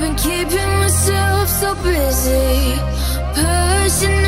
I've been keeping myself so busy, pushing.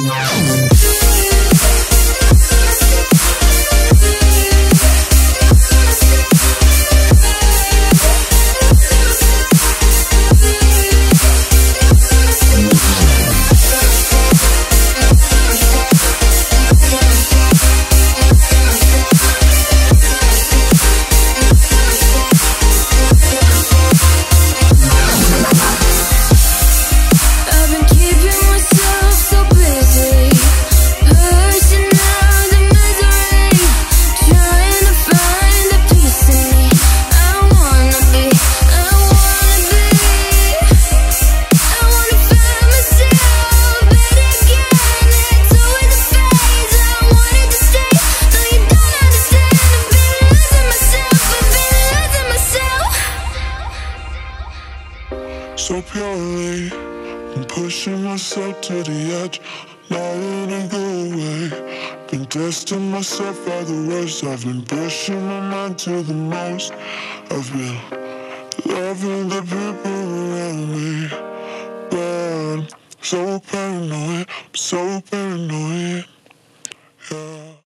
No. so purely. Been pushing myself to the edge, not in a away. way. Been testing myself by the worst. I've been pushing my mind to the most. I've been loving the people around me, but I'm so paranoid, I'm so paranoid.